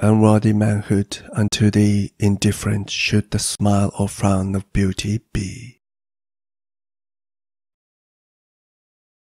unworthy manhood unto thee indifferent should the smile or frown of beauty be.